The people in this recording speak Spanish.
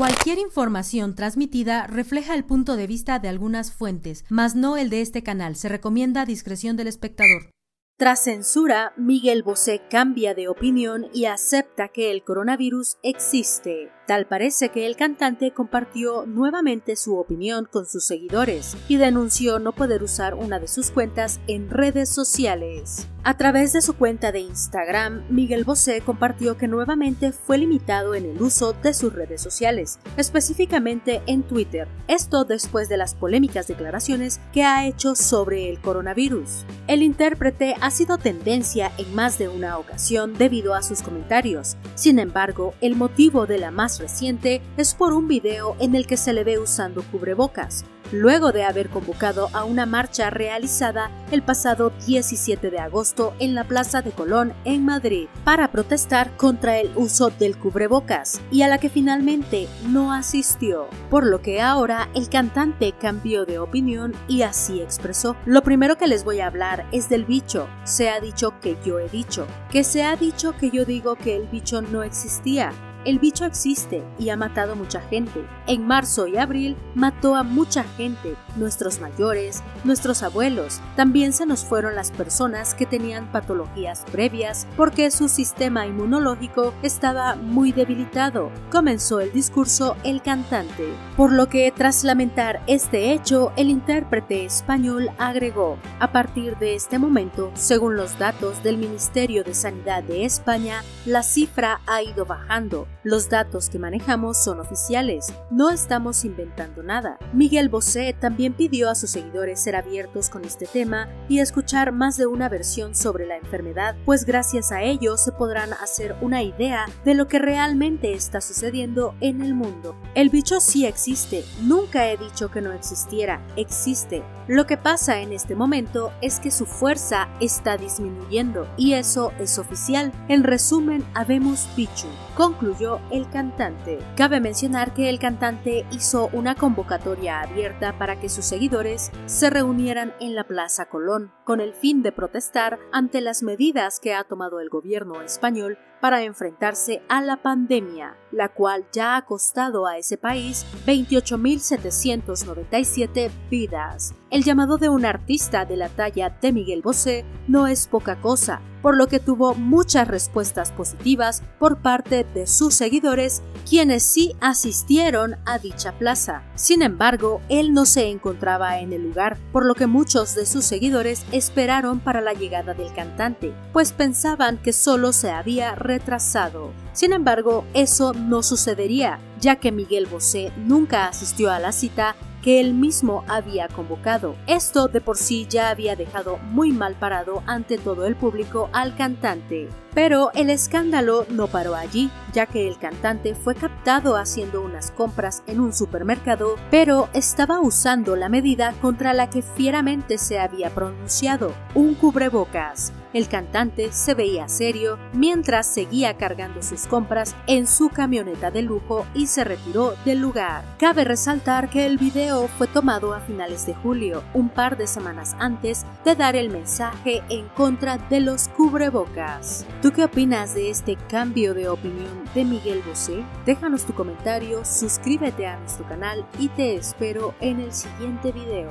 Cualquier información transmitida refleja el punto de vista de algunas fuentes, mas no el de este canal. Se recomienda discreción del espectador. Tras censura, Miguel Bosé cambia de opinión y acepta que el coronavirus existe. Tal parece que el cantante compartió nuevamente su opinión con sus seguidores y denunció no poder usar una de sus cuentas en redes sociales. A través de su cuenta de Instagram, Miguel Bosé compartió que nuevamente fue limitado en el uso de sus redes sociales, específicamente en Twitter, esto después de las polémicas declaraciones que ha hecho sobre el coronavirus. El intérprete ha sido tendencia en más de una ocasión debido a sus comentarios. Sin embargo, el motivo de la más reciente es por un video en el que se le ve usando cubrebocas, luego de haber convocado a una marcha realizada el pasado 17 de agosto en la Plaza de Colón en Madrid para protestar contra el uso del cubrebocas y a la que finalmente no asistió, por lo que ahora el cantante cambió de opinión y así expresó. Lo primero que les voy a hablar es del bicho. Se ha dicho que yo he dicho, que se ha dicho que yo digo que el bicho no existía, el bicho existe y ha matado mucha gente. En marzo y abril mató a mucha gente, nuestros mayores, nuestros abuelos. También se nos fueron las personas que tenían patologías previas porque su sistema inmunológico estaba muy debilitado. Comenzó el discurso el cantante. Por lo que tras lamentar este hecho, el intérprete español agregó, a partir de este momento, según los datos del Ministerio de Sanidad de España, la cifra ha ido bajando los datos que manejamos son oficiales, no estamos inventando nada. Miguel Bosé también pidió a sus seguidores ser abiertos con este tema y escuchar más de una versión sobre la enfermedad, pues gracias a ello se podrán hacer una idea de lo que realmente está sucediendo en el mundo. El bicho sí existe, nunca he dicho que no existiera, existe. Lo que pasa en este momento es que su fuerza está disminuyendo y eso es oficial. En resumen, habemos bicho, concluyó el cantante. Cabe mencionar que el cantante hizo una convocatoria abierta para que sus seguidores se reunieran en la Plaza Colón con el fin de protestar ante las medidas que ha tomado el gobierno español para enfrentarse a la pandemia, la cual ya ha costado a ese país 28.797 vidas. El llamado de un artista de la talla de Miguel Bosé no es poca cosa, por lo que tuvo muchas respuestas positivas por parte de sus seguidores, quienes sí asistieron a dicha plaza. Sin embargo, él no se encontraba en el lugar, por lo que muchos de sus seguidores esperaron para la llegada del cantante, pues pensaban que solo se había retrasado. Sin embargo, eso no sucedería, ya que Miguel Bosé nunca asistió a la cita que él mismo había convocado. Esto de por sí ya había dejado muy mal parado ante todo el público al cantante. Pero el escándalo no paró allí, ya que el cantante fue captado haciendo unas compras en un supermercado, pero estaba usando la medida contra la que fieramente se había pronunciado, un cubrebocas. El cantante se veía serio mientras seguía cargando sus compras en su camioneta de lujo y se retiró del lugar. Cabe resaltar que el video fue tomado a finales de julio, un par de semanas antes de dar el mensaje en contra de los cubrebocas. ¿Tú qué opinas de este cambio de opinión de Miguel Bosé? Déjanos tu comentario, suscríbete a nuestro canal y te espero en el siguiente video.